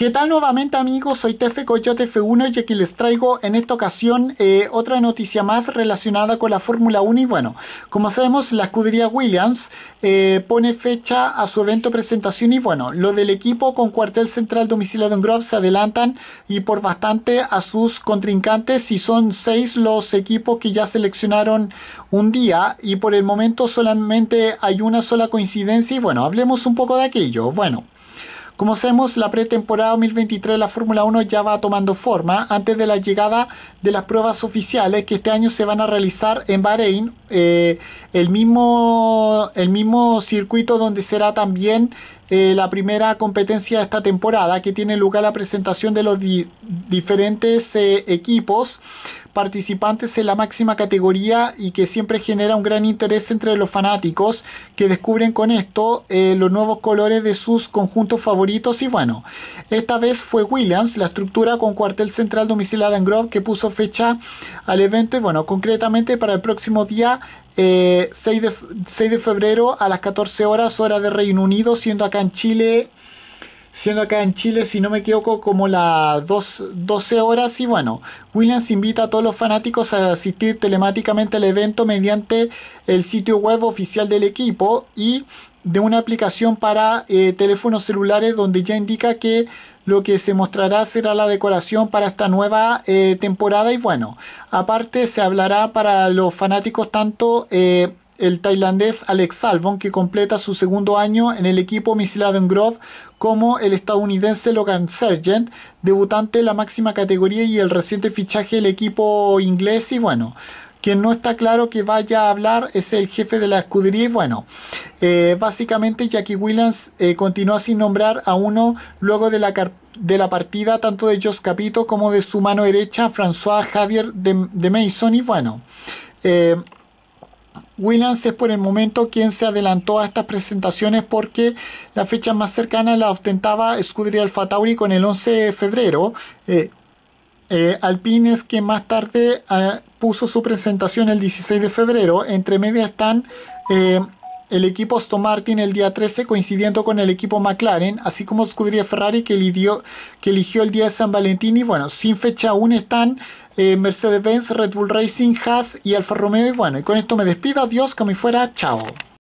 ¿Qué tal nuevamente amigos? Soy Tefe Coyote F1 y aquí les traigo en esta ocasión eh, otra noticia más relacionada con la Fórmula 1 y bueno, como sabemos la escudería Williams eh, pone fecha a su evento presentación y bueno, lo del equipo con cuartel central domiciliado en Grove se adelantan y por bastante a sus contrincantes y son seis los equipos que ya seleccionaron un día y por el momento solamente hay una sola coincidencia y bueno, hablemos un poco de aquello. Bueno. Como sabemos, la pretemporada 2023 de la Fórmula 1 ya va tomando forma antes de la llegada de las pruebas oficiales que este año se van a realizar en Bahrein, eh, el, mismo, el mismo circuito donde será también eh, la primera competencia de esta temporada, que tiene lugar la presentación de los diferentes eh, equipos participantes en la máxima categoría y que siempre genera un gran interés entre los fanáticos que descubren con esto eh, los nuevos colores de sus conjuntos favoritos. Y bueno, esta vez fue Williams, la estructura con cuartel central domiciliado en Grove que puso fecha al evento. Y bueno, concretamente para el próximo día 6, eh, de, 6 de febrero a las 14 horas hora de Reino Unido, siendo acá en Chile siendo acá en Chile, si no me equivoco, como las 12 horas. Y bueno, Williams invita a todos los fanáticos a asistir telemáticamente al evento mediante el sitio web oficial del equipo y de una aplicación para eh, teléfonos celulares donde ya indica que lo que se mostrará será la decoración para esta nueva eh, temporada y bueno, aparte se hablará para los fanáticos tanto eh, el tailandés Alex Salvon, que completa su segundo año en el equipo misilado en Grove, como el estadounidense Logan Sargent, debutante en la máxima categoría y el reciente fichaje del equipo inglés. Y bueno, quien no está claro que vaya a hablar es el jefe de la escudería. Y bueno, eh, básicamente Jackie Williams eh, continúa sin nombrar a uno luego de la, de la partida tanto de Jos Capito como de su mano derecha, François Javier de, Mason. Y bueno, eh, Williams es por el momento quien se adelantó a estas presentaciones porque la fecha más cercana la ostentaba Scuderia Alfa Tauri con el 11 de febrero. Eh, eh, Alpine es quien más tarde ah, puso su presentación el 16 de febrero. Entre medias están eh, el equipo Aston Martin el día 13 coincidiendo con el equipo McLaren, así como Scuderia Ferrari que eligió, que eligió el día de San Valentín y bueno, sin fecha aún están eh, Mercedes-Benz, Red Bull Racing, Haas y Alfa Romeo. Y bueno, y con esto me despido. Adiós, que me fuera. Chao.